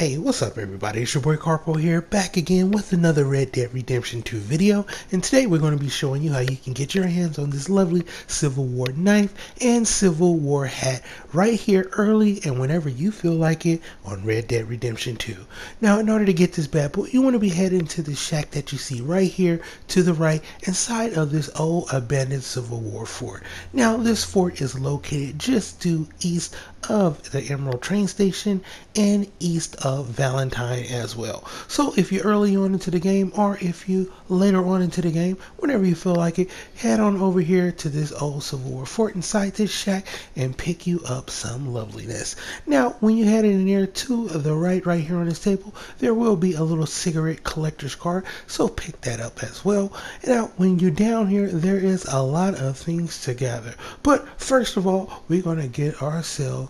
Hey, what's up everybody? It's your boy Karpo here, back again with another Red Dead Redemption 2 video. And today we're going to be showing you how you can get your hands on this lovely Civil War knife and Civil War hat right here early and whenever you feel like it on Red Dead Redemption 2. Now, in order to get this bad boy, you want to be heading to the shack that you see right here to the right inside of this old abandoned Civil War fort. Now, this fort is located just due east of the Emerald train station and east of Valentine as well. So if you're early on into the game or if you later on into the game, whenever you feel like it, head on over here to this old Civil War fort inside this shack and pick you up some loveliness. Now, when you head in there to the right, right here on this table, there will be a little cigarette collector's card, so pick that up as well. Now, when you're down here, there is a lot of things to gather. But first of all, we're going to get ourselves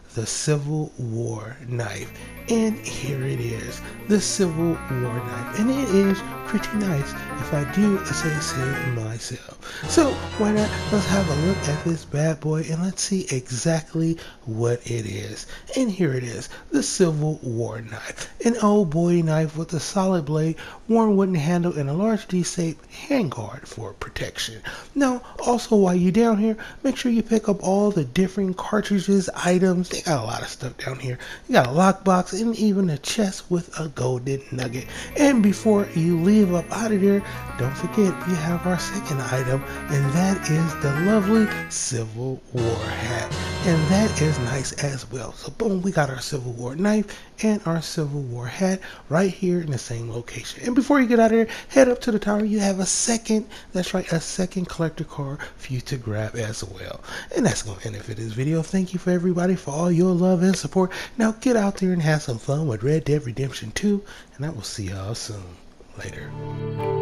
the Civil War knife. And here it is, the Civil War knife. And it is pretty nice if I do say so myself. So why not let's have a look at this bad boy and let's see exactly what it is. And here it is, the Civil War knife. An old Bowie knife with a solid blade, worn wooden handle, and a large D-shaped handguard for protection. Now, also while you're down here, make sure you pick up all the different cartridges, items. Got a lot of stuff down here. You got a lockbox and even a chest with a golden nugget. And before you leave up out of here, don't forget we have our second item, and that is the lovely Civil War hat. And that is nice as well. So boom, we got our Civil War knife and our Civil War hat right here in the same location. And before you get out of here, head up to the tower. You have a second, that's right, a second collector card for you to grab as well. And that's going to end it for this video. Thank you for everybody for all your love and support. Now get out there and have some fun with Red Dead Redemption 2, and I will see y'all soon. Later.